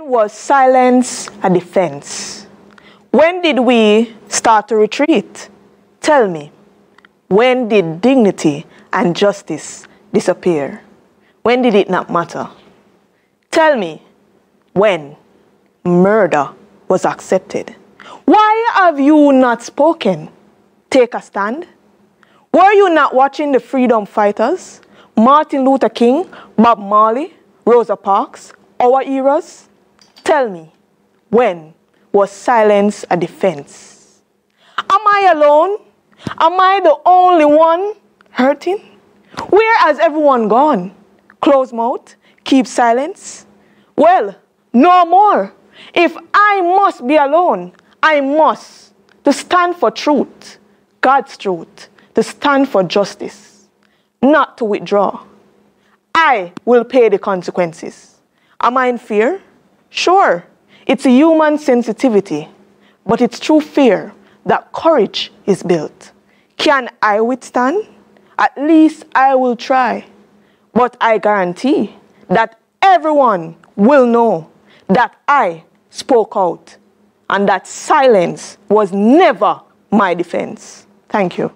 Was silence a defense? When did we start to retreat? Tell me, when did dignity and justice disappear? When did it not matter? Tell me, when murder was accepted? Why have you not spoken? Take a stand. Were you not watching the freedom fighters? Martin Luther King, Bob Marley, Rosa Parks, our eras? Tell me, when was silence a defense? Am I alone? Am I the only one hurting? Where has everyone gone? Close mouth, keep silence? Well, no more. If I must be alone, I must to stand for truth, God's truth, to stand for justice, not to withdraw. I will pay the consequences. Am I in fear? Sure, it's a human sensitivity, but it's through fear that courage is built. Can I withstand? At least I will try. But I guarantee that everyone will know that I spoke out and that silence was never my defense. Thank you.